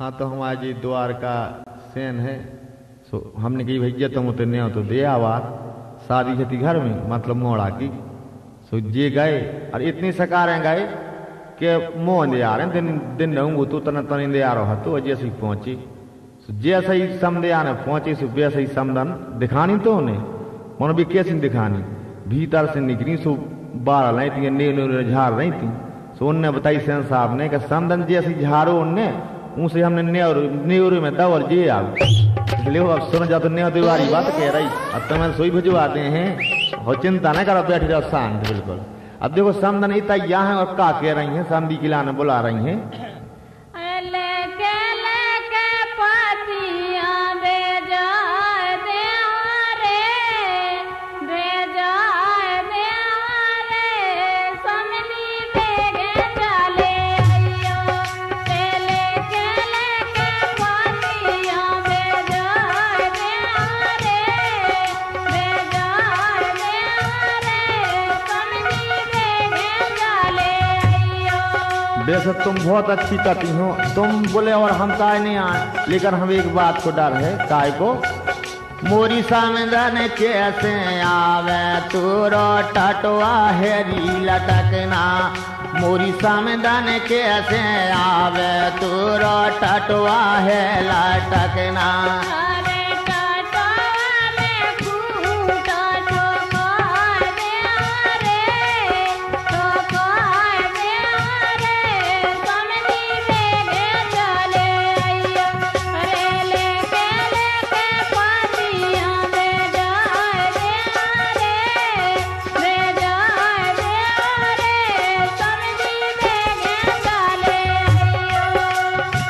हाँ तो हमारे जी द्वार का सेन है। सो, हमने कही भैया तुम उतने नहीं हो तो दे आवाज़ शादी थी घर में मतलब मोड़ा की। सो, जे गए, और इतनी सकार गए कि मोह दे आ रहे। दिन दिन रहूंगू तू तना तनी दे आ रहा तो जैसे ही पहुँची। सो जैसे ही समदे आने पहुँची, सो वैसे ही समदन। दिखानी तो उन्हें। मन भी कैसी दिखानी? भीतर से निकली, सो, बारह नहीं थी ने झाड़ रही थी। सो, उनने बताई, सेन साहब ने, कि समदन जैसी झाड़ो उनने उनसे हमने न्योर न्योर में दवर जे आ इसलिए अब सुन जा तो न्यो दीवारी बात कह रही। अब तो मैं सोई भिजवाते हैं। और चिंता ना करो, बैठ जाओ शांत, बिल्कुल। अब देखो, समदन इतना यहाँ है और का कह रही हैं है किला ने बुला रही हैं। वैसे तुम बहुत अच्छी करती हो। तुम बोले और हम काय नहीं आए। लेकिन हम एक बात को डर है, काय को? मोरी सामदन कैसे आवे? तूरो टटवा हेरी लटकना मोरी सामदन कैसे आवे? तूरो टटवा है लटकना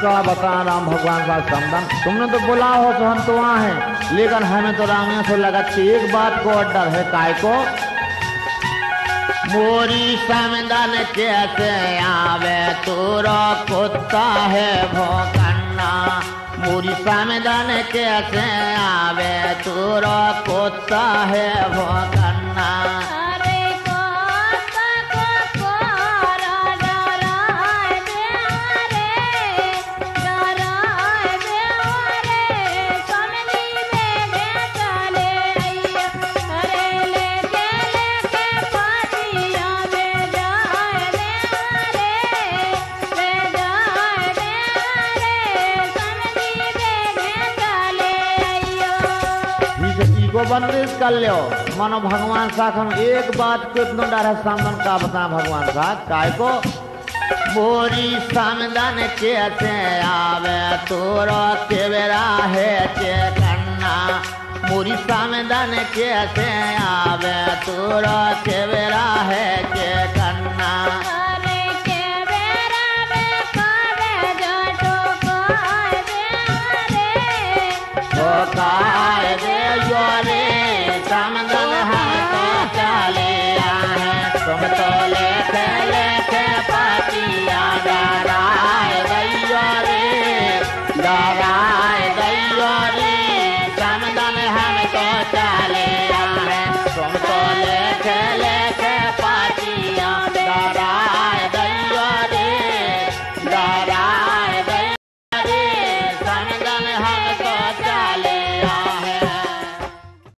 का बता राम भगवान का समदन तुमने तो बोला हो तो हम तो वहाँ हैं, लेकिन हमें तो रामिया से लगा कि एक बात को डर है, काय को? मोरी समदन कैसे आवे? तोरा कुत्ता है भोकन्ना मोरी समदन कैसे आवे? तोरा कुत्ता है भोकन्ना बंदिश कर लो मानो भगवान साथ हम एक बात को इतना डर है सामन का बता भगवान साथ। काय को? मोरी सामदन कैसे आवे तोरा केवरा है के कन्ना मोरी सामदन कैसे आवे तोरा केवरा है के कन्ना अरे